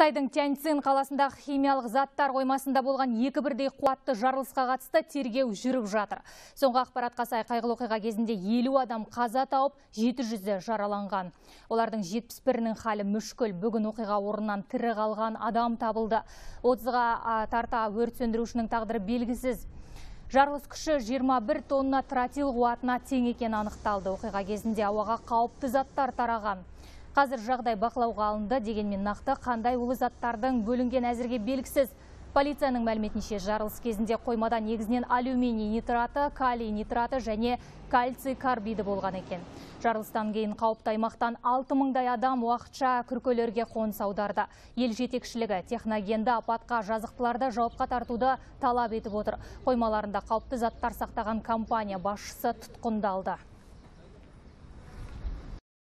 Қытайдың Тяньцин қаласындағы химиялық заттар қоймасында болған екі бірдей қуатты жарылысқа қатысты тергеу жүріп жатыр. Соңғы ақпаратқа сай қайғылы оқиға кезінде 50 адам қаза тауып, 700-і жараланған. Олардың 71-нің халі мүшкіл. Бүгін оқиға орнынан тірі қалған адам табылды. 30-ға тарта өрт сөндірушінің тағдыры белгісіз. Жарылыс күші 21 тонна тротил қуатына тең екені анықталды. Оқиға кезінде ауаға қауіпті заттар тараған. Қазір жағдай бақылауға алынды дегенмен нақты қандай улы заттардың бөлінген әзірге белгісіз. Полицияның мәліметінше жарылыс кезінде қоймада негізінен алюминий нитраты, калий нитраты және кальций карбиді болған екен. Жарылыстан кейін қауіпті аймақтан 6 мыңдай адам уақытша күркөлерге қоныс аударды. Ел жетекшілігі техногенді апатқа жазықтыларды жауапқа тартуды талап етіп отыр. Қоймаларында қауіпті заттар сақтаған компания басшысы тұтқындалды.